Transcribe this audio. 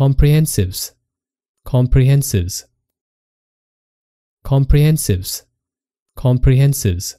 comprehensives. Comprehensives. Comprehensives. Comprehensives.